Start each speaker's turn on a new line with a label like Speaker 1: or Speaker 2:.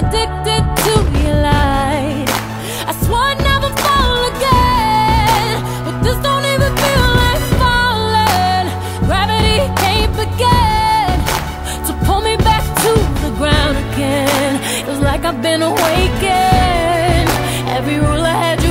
Speaker 1: addicted to your light I swore I'd never fall again But this don't even feel like falling. Gravity can't begin To pull me back to the ground again. It was like I've been awakened. Every rule I had you